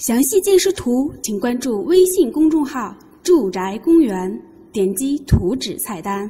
详细见识图请关注微信公众号住宅公园点击图纸菜单。